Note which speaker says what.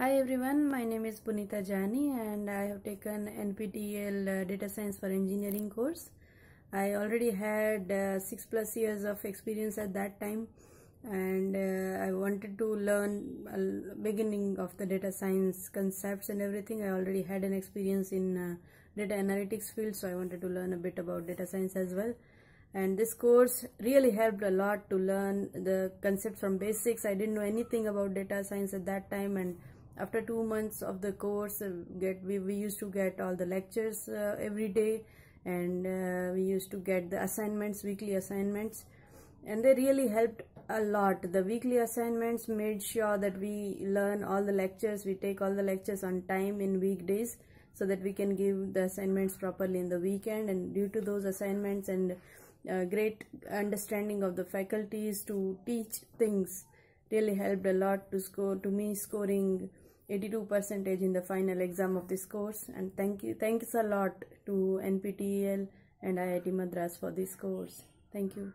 Speaker 1: Hi everyone, my name is Punita Jani and I have taken NPTEL uh, Data Science for Engineering course. I already had uh, 6 plus years of experience at that time and uh, I wanted to learn beginning of the data science concepts and everything. I already had an experience in uh, data analytics field so I wanted to learn a bit about data science as well and this course really helped a lot to learn the concepts from basics. I didn't know anything about data science at that time and after two months of the course uh, get we, we used to get all the lectures uh, every day. And uh, we used to get the assignments weekly assignments. And they really helped a lot. The weekly assignments made sure that we learn all the lectures. We take all the lectures on time in weekdays so that we can give the assignments properly in the weekend. And due to those assignments and uh, great understanding of the faculties to teach things really helped a lot to score to me scoring 82 percentage in the final exam of this course. And thank you thanks a lot to nptel and iit madras for this course. Thank you